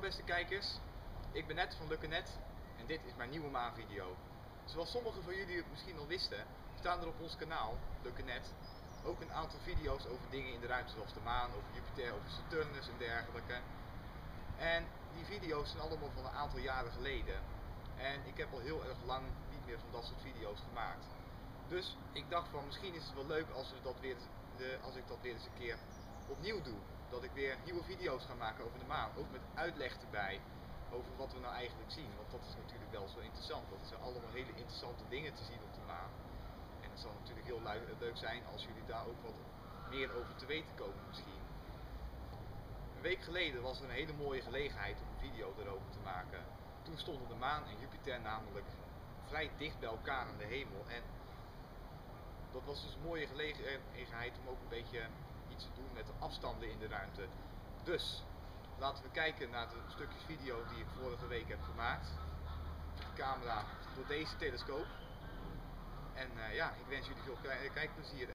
Beste kijkers, ik ben Net van Lukkenet en dit is mijn nieuwe maanvideo. Zoals sommigen van jullie het misschien al wisten, staan er op ons kanaal, Lukkenet, ook een aantal video's over dingen in de ruimte zoals de maan, over Jupiter, over Saturnus en dergelijke. En die video's zijn allemaal van een aantal jaren geleden. En ik heb al heel erg lang niet meer van dat soort video's gemaakt. Dus ik dacht van misschien is het wel leuk als, dat weer, als ik dat weer eens een keer opnieuw doe dat ik weer nieuwe video's ga maken over de maan. Ook met uitleg erbij over wat we nou eigenlijk zien. Want dat is natuurlijk wel zo interessant. Dat zijn allemaal hele interessante dingen te zien op de maan. En het zal natuurlijk heel leuk zijn als jullie daar ook wat meer over te weten komen misschien. Een week geleden was er een hele mooie gelegenheid om een video erover te maken. Toen stonden de maan en Jupiter namelijk vrij dicht bij elkaar in de hemel. En dat was dus een mooie gelegenheid om ook een beetje iets te doen met de afstanden in de ruimte. Dus laten we kijken naar de stukjes video die ik vorige week heb gemaakt. De camera door deze telescoop. En uh, ja, ik wens jullie veel kijkplezier.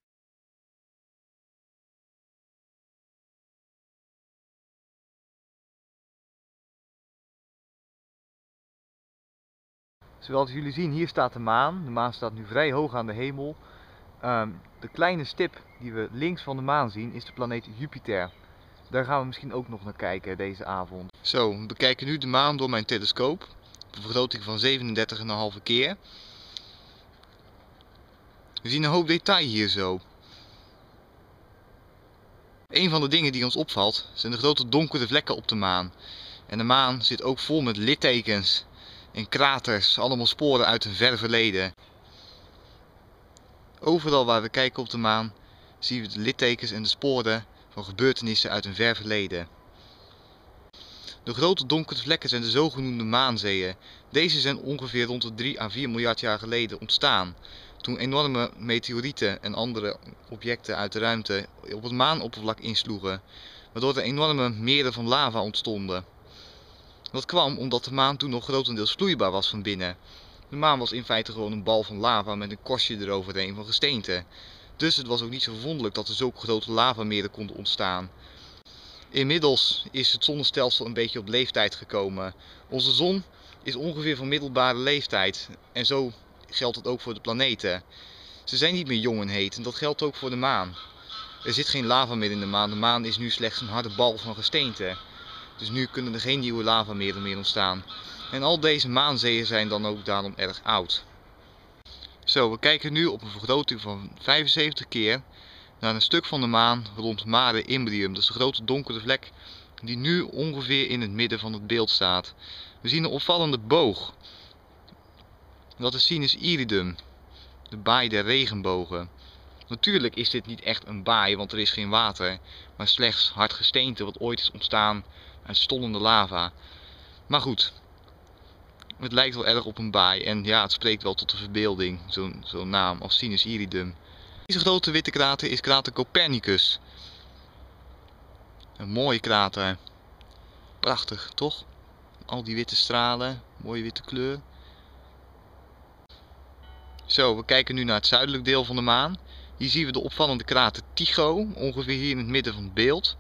Zoals jullie zien, hier staat de maan. De maan staat nu vrij hoog aan de hemel. Um, de kleine stip die we links van de maan zien is de planeet Jupiter. Daar gaan we misschien ook nog naar kijken deze avond. Zo, we bekijken nu de maan door mijn telescoop. Een vergroting van 37,5 keer. We zien een hoop detail hier zo. Een van de dingen die ons opvalt zijn de grote donkere vlekken op de maan. En de maan zit ook vol met littekens en kraters, allemaal sporen uit een ver verleden. Overal waar we kijken op de maan zien we de littekens en de sporen van gebeurtenissen uit een ver verleden. De grote donkere vlekken zijn de zogenoemde maanzeeën. Deze zijn ongeveer rond de 3 à 4 miljard jaar geleden ontstaan. Toen enorme meteorieten en andere objecten uit de ruimte op het maanoppervlak insloegen, waardoor er enorme meren van lava ontstonden. Dat kwam omdat de maan toen nog grotendeels vloeibaar was van binnen. De maan was in feite gewoon een bal van lava met een korstje eroverheen van gesteente. Dus het was ook niet zo verwonderlijk dat er zulke grote lavameren konden ontstaan. Inmiddels is het zonnestelsel een beetje op leeftijd gekomen. Onze zon is ongeveer van middelbare leeftijd en zo geldt het ook voor de planeten. Ze zijn niet meer jong en heet en dat geldt ook voor de maan. Er zit geen lava meer in de maan. De maan is nu slechts een harde bal van gesteente. Dus nu kunnen er geen nieuwe lavameren meer ontstaan. En al deze maanzeeën zijn dan ook daarom erg oud. Zo, we kijken nu op een vergroting van 75 keer naar een stuk van de maan rond Mare Imbrium. Dat is de grote donkere vlek die nu ongeveer in het midden van het beeld staat. We zien een opvallende boog. Dat is Sinus Iridum, de baai der regenbogen. Natuurlijk is dit niet echt een baai, want er is geen water, maar slechts hard gesteente wat ooit is ontstaan uit stollende lava. Maar goed, het lijkt wel erg op een baai en ja, het spreekt wel tot de verbeelding, zo'n zo naam als Sinus Iridum. Deze grote witte krater is krater Copernicus. Een mooie krater. Prachtig, toch? Al die witte stralen, mooie witte kleur. Zo, we kijken nu naar het zuidelijk deel van de maan. Hier zien we de opvallende krater Tycho, ongeveer hier in het midden van het beeld.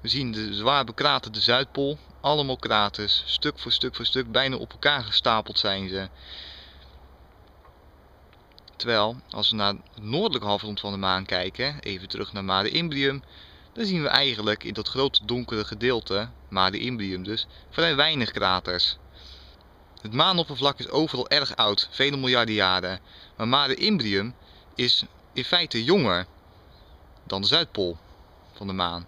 We zien de zwaar bekraterde Zuidpool allemaal kraters. Stuk voor stuk voor stuk, bijna op elkaar gestapeld zijn ze. Terwijl, als we naar het noordelijke halfrond van de maan kijken, even terug naar Mare Imbrium, dan zien we eigenlijk in dat grote donkere gedeelte, Mare Imbrium dus, vrij weinig kraters. Het maanoppervlak is overal erg oud, vele miljarden jaren, maar Mare Imbrium is in feite jonger dan de Zuidpool van de maan.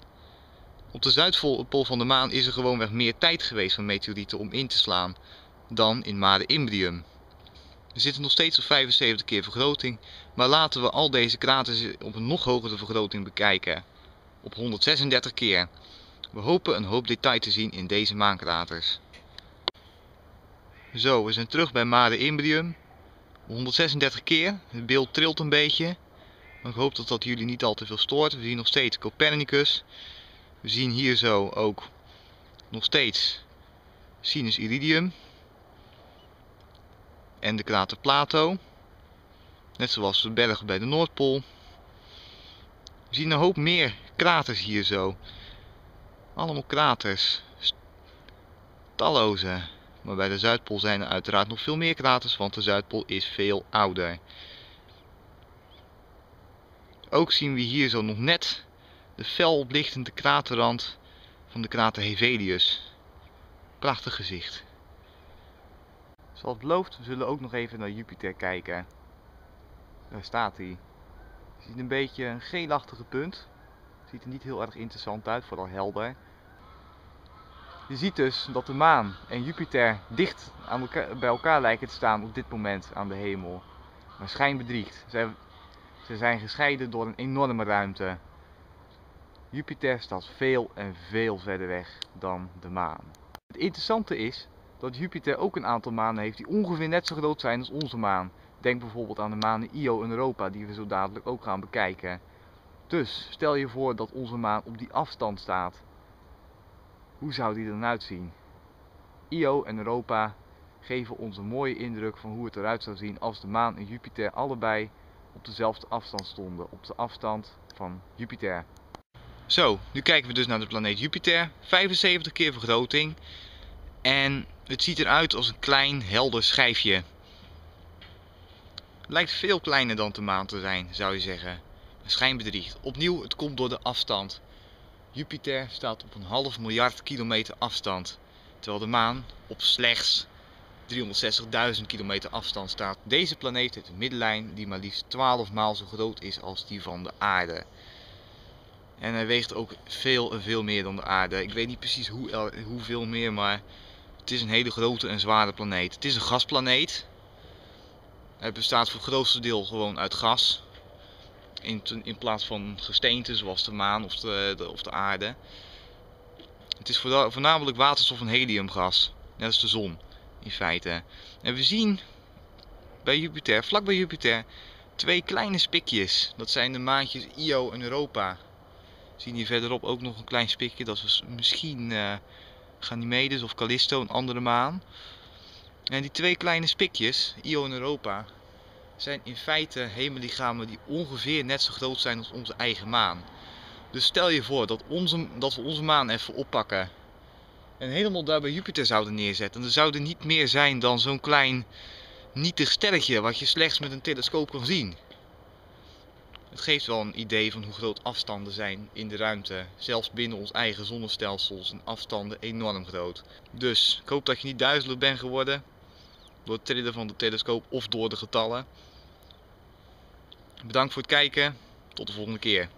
Op de zuidpool van de maan is er gewoonweg meer tijd geweest van meteorieten om in te slaan dan in Mare Imbrium. We zitten nog steeds op 75 keer vergroting, maar laten we al deze kraters op een nog hogere vergroting bekijken. Op 136 keer. We hopen een hoop detail te zien in deze maankraters. Zo, we zijn terug bij Mare Imbrium. 136 keer. Het beeld trilt een beetje. Maar ik hoop dat dat jullie niet al te veel stoort. We zien nog steeds Copernicus. We zien hier zo ook nog steeds Sinus Iridium en de krater Plato. Net zoals de bergen bij de Noordpool. We zien een hoop meer kraters hier zo. Allemaal kraters. talloze. Maar bij de Zuidpool zijn er uiteraard nog veel meer kraters, want de Zuidpool is veel ouder. Ook zien we hier zo nog net de fel oplichtende kraterrand van de krater Hevelius. Prachtig gezicht. Zoals beloofd, we zullen ook nog even naar Jupiter kijken. Daar staat hij. Je ziet een beetje een geelachtige punt. Ziet er niet heel erg interessant uit, vooral helder. Je ziet dus dat de maan en Jupiter dicht aan elkaar, bij elkaar lijken te staan op dit moment aan de hemel. Maar schijn bedriegt. Ze, ze zijn gescheiden door een enorme ruimte. Jupiter staat veel en veel verder weg dan de maan. Het interessante is dat Jupiter ook een aantal manen heeft die ongeveer net zo groot zijn als onze maan. Denk bijvoorbeeld aan de manen Io en Europa die we zo dadelijk ook gaan bekijken. Dus stel je voor dat onze maan op die afstand staat. Hoe zou die er dan uitzien? Io en Europa geven ons een mooie indruk van hoe het eruit zou zien als de maan en Jupiter allebei op dezelfde afstand stonden. Op de afstand van Jupiter. Zo, nu kijken we dus naar de planeet Jupiter. 75 keer vergroting. En het ziet eruit als een klein helder schijfje. Lijkt veel kleiner dan de maan te zijn, zou je zeggen. Schijnbedriegt. Opnieuw, het komt door de afstand. Jupiter staat op een half miljard kilometer afstand, terwijl de maan op slechts 360.000 kilometer afstand staat. Deze planeet heeft een middenlijn die maar liefst 12 maal zo groot is als die van de aarde. En hij weegt ook veel veel meer dan de aarde. Ik weet niet precies hoe, hoeveel meer, maar het is een hele grote en zware planeet. Het is een gasplaneet. Het bestaat voor het grootste deel gewoon uit gas. In, in plaats van gesteenten zoals de maan of de, de of de aarde. Het is voornamelijk waterstof en heliumgas. Net als de zon in feite. En we zien bij Jupiter, vlak bij Jupiter, twee kleine spikjes. Dat zijn de maantjes Io en Europa. Zien hier verderop ook nog een klein spikje. Dat is misschien uh, Ganymedes of Callisto, een andere maan. En die twee kleine spikjes, Io en Europa, zijn in feite hemellichamen die ongeveer net zo groot zijn als onze eigen maan. Dus stel je voor dat, onze, dat we onze maan even oppakken en helemaal daar bij Jupiter zouden neerzetten. Zou er niet meer zijn dan zo'n klein nietig sterretje wat je slechts met een telescoop kan zien. Geeft wel een idee van hoe groot afstanden zijn in de ruimte. Zelfs binnen ons eigen zonnestelsel zijn afstanden enorm groot. Dus ik hoop dat je niet duizelig bent geworden door het trillen van de telescoop of door de getallen. Bedankt voor het kijken. Tot de volgende keer.